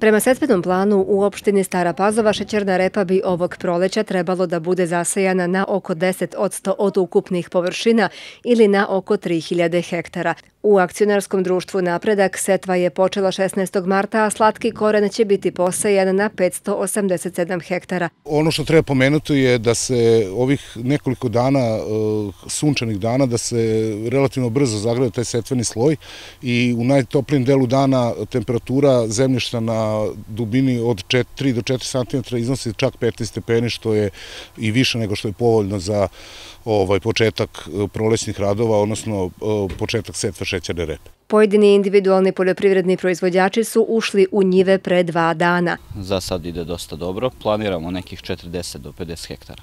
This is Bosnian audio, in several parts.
Prema setvenom planu u opštini Stara Pazova šećerna repa bi ovog proleća trebalo da bude zasajana na oko 10% od ukupnih površina ili na oko 3000 hektara. U akcionarskom društvu Napredak setva je počela 16. marta, a slatki koren će biti posajan na 587 hektara. Ono što treba pomenuti je da se ovih nekoliko dana, e, sunčanih dana, da se relativno brzo zagrada taj setveni sloj i u najtoplijem delu dana temperatura zemljišta na dubini od 3 do 4 cm iznosi čak 15 stepeni, što je i više nego što je povoljno za ovaj početak e, prolećnih radova, odnosno e, početak setva šećerne repe. Pojedini individualni poljoprivredni proizvođači su ušli u njive pre dva dana. Za sad ide dosta dobro. Planiramo nekih 40 do 50 hektara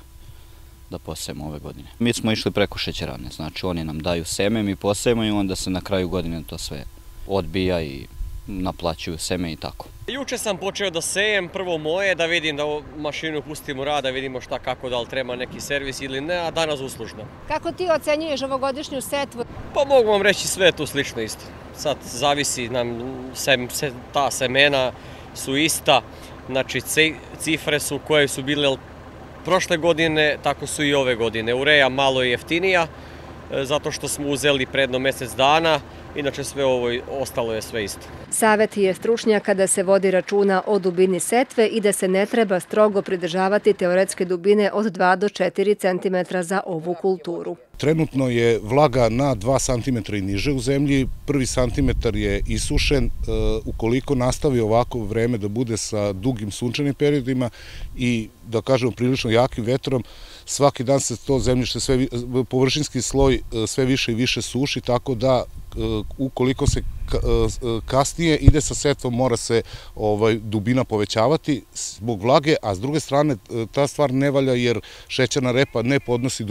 da posejemo ove godine. Mi smo išli preko šećerane, znači oni nam daju seme, mi posejemo i onda se na kraju godine to sve odbija i naplaćuju seme i tako. Juče sam počeo da sejem prvo moje, da vidim da mašinu pustimo u rad, da vidimo šta kako, da li treba neki servis ili ne, a danas uslužno. Kako ti ocenjuješ ovogodišnju setvu? Pa mogu vam reći sve tu slično isto. Sad zavisi nam, ta semena su ista, znači cifre su koje su bile prošle godine, tako su i ove godine. Ureja malo je jeftinija, e, zato što smo uzeli predno mesec dana, Inače sve ovo ostalo je sve isto. Savet je stručnjaka da se vodi računa o dubini setve i da se ne treba strogo pridržavati teoretske dubine od 2 do 4 cm za ovu kulturu. Trenutno je vlaga na 2 cm i niže u zemlji. Prvi centimetar je isušen. E, ukoliko nastavi ovako vreme da bude sa dugim sunčanim periodima i da kažemo prilično jakim vetrom, svaki dan se to zemljište, površinski sloj e, sve više i više suši, tako da E, ukoliko se E, e, kasnije ide sa setvom, mora se ovaj, dubina povećavati zbog vlage, a s druge strane e, ta stvar ne valja jer šećerna repa ne podnosi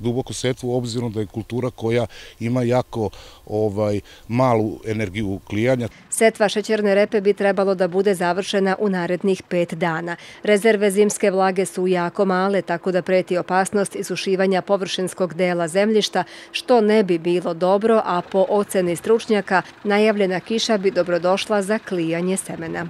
duboku setvu, obzirom da je kultura koja ima jako ovaj, malu energiju klijanja. Setva šećerne repe bi trebalo da bude završena u narednih pet dana. Rezerve zimske vlage su jako male, tako da preti opasnost isušivanja površinskog dela zemljišta, što ne bi bilo dobro, a po oceni stručnjaka najavljena kiša bi dobrodošla za klijanje semena.